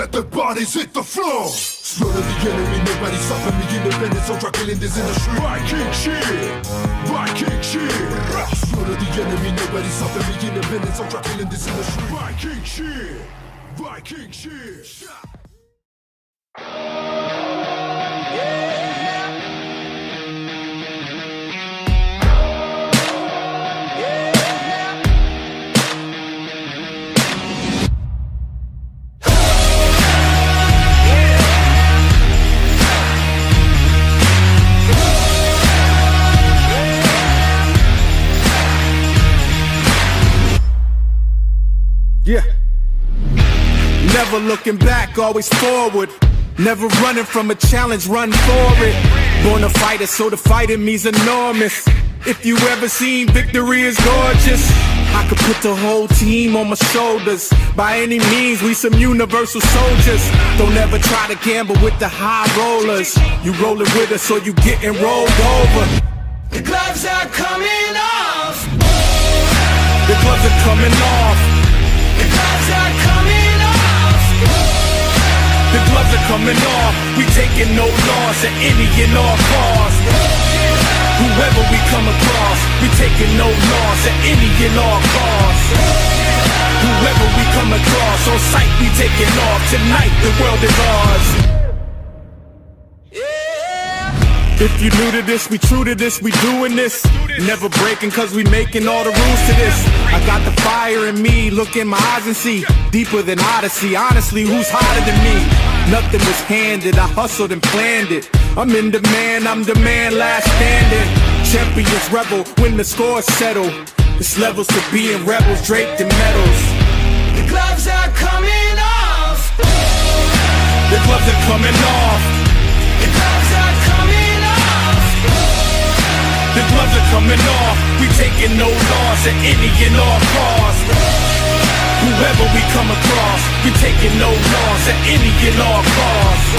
Let the bodies hit the floor. Slaughter the enemy, nobody stopping me. Independence, I'm killing this industry. Viking shit, Viking shit. Slaughter the enemy, nobody stopping me. Independence, I'm killing this industry. Viking shit, Viking shit. Yeah. Never looking back, always forward. Never running from a challenge, run for it. Born a fighter, so the fight in me's enormous. If you ever seen victory is gorgeous, I could put the whole team on my shoulders. By any means, we some universal soldiers. Don't ever try to gamble with the high rollers. You rolling with us, or you getting rolled over. The gloves are coming off. The gloves are coming coming off. We taking no loss at any and all costs. Whoever we come across, we taking no loss at any and all costs. Whoever we come across, on sight we taking off. Tonight the world is ours. If you new to this, we true to this, we doing this. Never breaking cause we making all the rules to this. I got the fire in me, look in my eyes and see. Deeper than Odyssey, honestly, who's hotter than me? Nothing was handed, I hustled and planned it. I'm in demand, I'm the man last standing. Champions rebel when the scores settle. It's levels to being rebels draped in medals. The gloves are coming off. The gloves are coming off. The gloves are coming off. The gloves are coming off. We taking no loss at any and all costs. Whoever we come across, we taking no loss at any and all costs.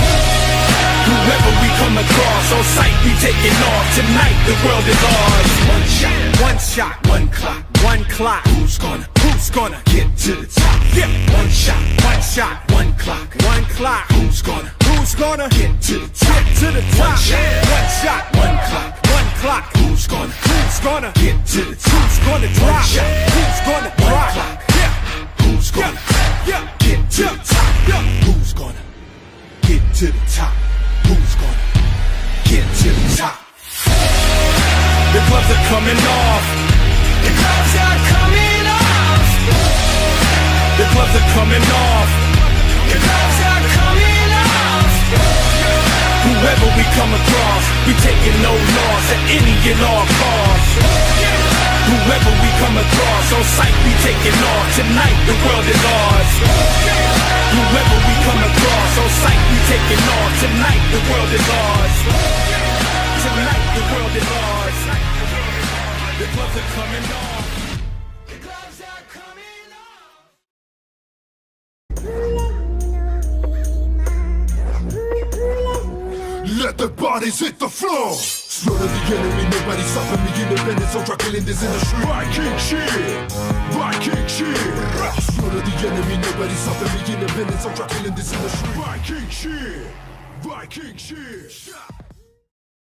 Whoever we come across, on sight we taking off. Tonight the world is ours. One shot, one shot, one clock, one clock. Who's gonna, who's gonna get to the top? Yeah, one shot, one shot, one clock, one clock. Who's gonna, who's gonna get to the top? Get to the top. One shot, one shot, one clock, one clock. Who's gonna, who's gonna get to the top? Who's gonna drop? Who's gonna drop? Who's gonna get to the top? Who's gonna get to the top? Who's gonna get to the top? The gloves are coming off. The gloves are coming off. The gloves are coming off. The gloves are coming off. Whoever we come across, we taking no loss at any and all costs. Whoever we come across, on sight we taking off. Tonight the world is ours. Whoever we come across, on sight we taking off. Tonight the world is ours. Tonight the world is ours. The gloves are coming off. The gloves are coming off. Let the bodies hit the floor. Slaughter the enemy, nobody stopping me. Independence, drug killing this industry. Viking shit, Viking shit. Slaughter the enemy, nobody stopping me. Independence, I'm drug killing this industry. Viking shit, Viking shit.